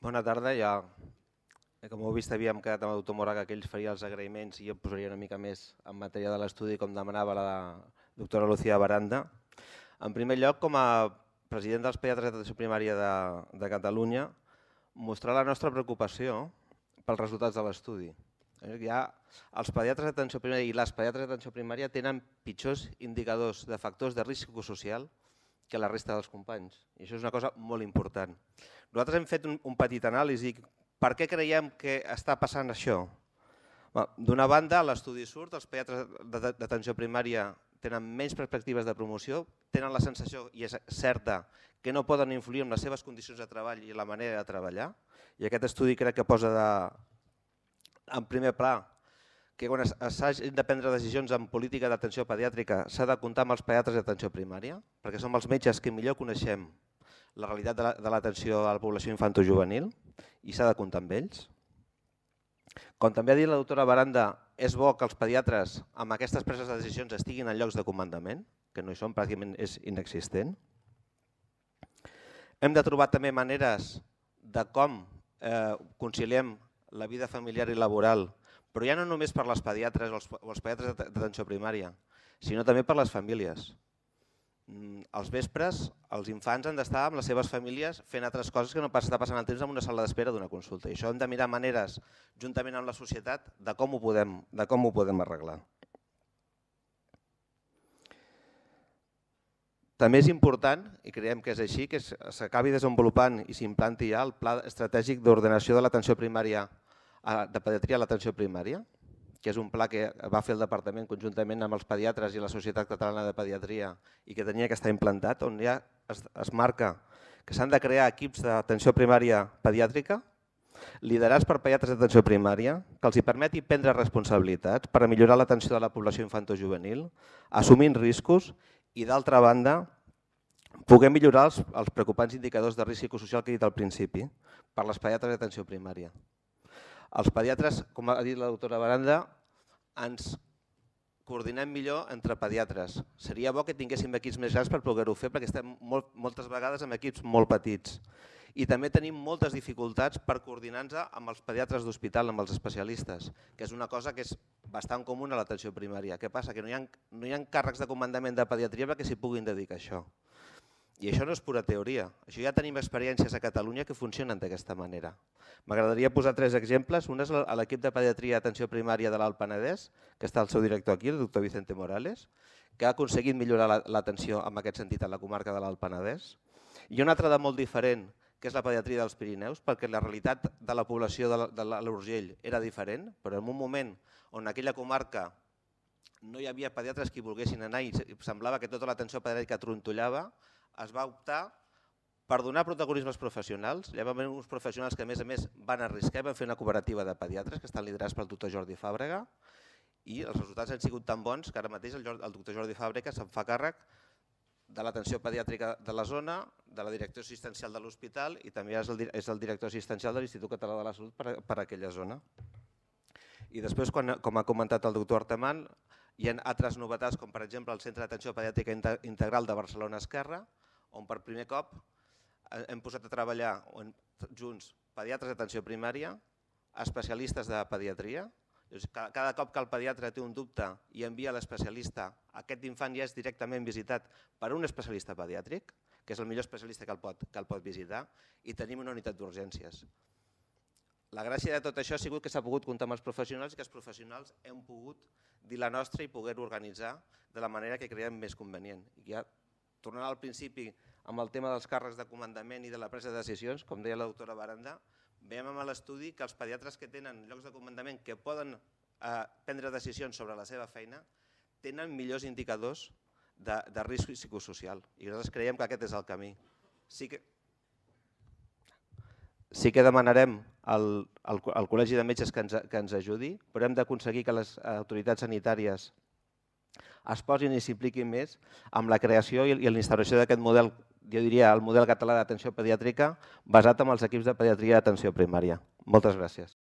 Bona tarda. Ja, com heu vist, havíem quedat amb el doctor Moraga que ell faria els agraïments i jo posaria una mica més en matèria de l'estudi, com demanava la doctora Lucía Baranda. En primer lloc, com a president dels pediatres d'atenció primària de, de Catalunya, mostrar la nostra preocupació pels resultats de l'estudi. Ja els pediatres d'atenció primària i les pediatres d'atenció primària tenen pitjors indicadors de factors de risc psicosocial que la resta dels companys. I això és una cosa molt important. Nosaltres hem fet un, un petit anàlisi. Per què creiem que està passant això? D'una banda, l'estudi surt, els pediatres d'atenció primària tenen menys perspectives de promoció, tenen la sensació, i és certa, que no poden influir en les seves condicions de treball i la manera de treballar. I aquest estudi crec que posa de, en primer pla que quan s'hagin de prendre decisions en política d'atenció pediàtrica s'ha de comptar amb els pediatres d'atenció primària, perquè som els metges que millor coneixem la realitat de l'atenció a la població infantojuvenil i s'ha de comptar amb ells. Com també ha dit la doctora Baranda, és bo que els pediatres amb aquestes preses de decisions estiguin en llocs de comandament, que no hi són, pràcticament és inexistent. Hem de trobar també maneres de com eh, conciliem la vida familiar i laboral, però ja no només per les pediatres o els, pediatres d'atenció primària, sinó també per les famílies. Mm, als vespres els infants han d'estar amb les seves famílies fent altres coses que no està passant el temps en una sala d'espera d'una consulta. I això hem de mirar maneres, juntament amb la societat, de com ho podem, de com ho podem arreglar. També és important, i creiem que és així, que s'acabi desenvolupant i s'implanti ja el Pla Estratègic d'Ordenació de l'Atenció Primària de Pediatria a l'Atenció Primària, que és un pla que va fer el departament conjuntament amb els pediatres i la Societat Catalana de Pediatria i que tenia que estar implantat, on ja es, es marca que s'han de crear equips d'atenció primària pediàtrica liderats per pediatres d'atenció primària, que els hi permeti prendre responsabilitats per a millorar l'atenció de la població infantojuvenil, assumint riscos i, d'altra banda, poder millorar els, els preocupants indicadors de risc psicosocial que he dit al principi per les pediatres d'atenció primària. Els pediatres, com ha dit la doctora Baranda, ens coordinem millor entre pediatres. Seria bo que tinguéssim equips més grans per poder-ho fer perquè estem molt, moltes vegades amb equips molt petits. I també tenim moltes dificultats per coordinar-nos amb els pediatres d'hospital, amb els especialistes, que és una cosa que és bastant comuna a l'atenció primària. Què passa? Que no hi, ha, no hi ha càrrecs de comandament de pediatria perquè s'hi puguin dedicar a això. I això no és pura teoria. Això ja tenim experiències a Catalunya que funcionen d'aquesta manera. M'agradaria posar tres exemples. Un és a l'equip de pediatria d'atenció primària de l'Alt Penedès, que està el seu director aquí, el doctor Vicente Morales, que ha aconseguit millorar l'atenció en aquest sentit a la comarca de l'Alt Penedès. I un altre de molt diferent, que és la pediatria dels Pirineus, perquè la realitat de la població de l'Urgell era diferent, però en un moment on aquella comarca no hi havia pediatres que volguessin anar i semblava que tota l'atenció pediàtrica trontollava, es va optar per donar protagonisme als professionals. Hi va haver uns professionals que a més a més van arriscar, van fer una cooperativa de pediatres que estan liderats pel doctor Jordi Fàbrega i els resultats han sigut tan bons que ara mateix el, doctor Jordi Fàbrega se'n fa càrrec de l'atenció pediàtrica de la zona, de la direcció assistencial de l'hospital i també és el, director assistencial de l'Institut Català de la Salut per, per aquella zona. I després, quan, com ha comentat el doctor Artemant, hi ha altres novetats, com per exemple el Centre d'Atenció Pediàtrica Integral de Barcelona Esquerra, on per primer cop eh, hem posat a treballar junts pediatres d'atenció primària, especialistes de pediatria, cada cop que el pediatre té un dubte i envia l'especialista, aquest infant ja és directament visitat per un especialista pediàtric, que és el millor especialista que el pot, que el pot visitar, i tenim una unitat d'urgències. La gràcia de tot això ha sigut que s'ha pogut comptar amb els professionals i que els professionals hem pogut dir la nostra i poder organitzar de la manera que creiem més convenient. I ja tornant al principi amb el tema dels càrrecs de comandament i de la presa de decisions, com deia la doctora Baranda, veiem amb l'estudi que els pediatres que tenen llocs de comandament que poden eh, prendre decisions sobre la seva feina tenen millors indicadors de, de risc psicosocial i nosaltres creiem que aquest és el camí. Sí que, sí que demanarem al, al, al Col·legi de Metges que ens, que ens ajudi, però hem d'aconseguir que les autoritats sanitàries es posin i s'impliquin més amb la creació i l'instauració d'aquest model, jo diria el model català d'atenció pediàtrica basat en els equips de pediatria d'atenció primària. Moltes gràcies.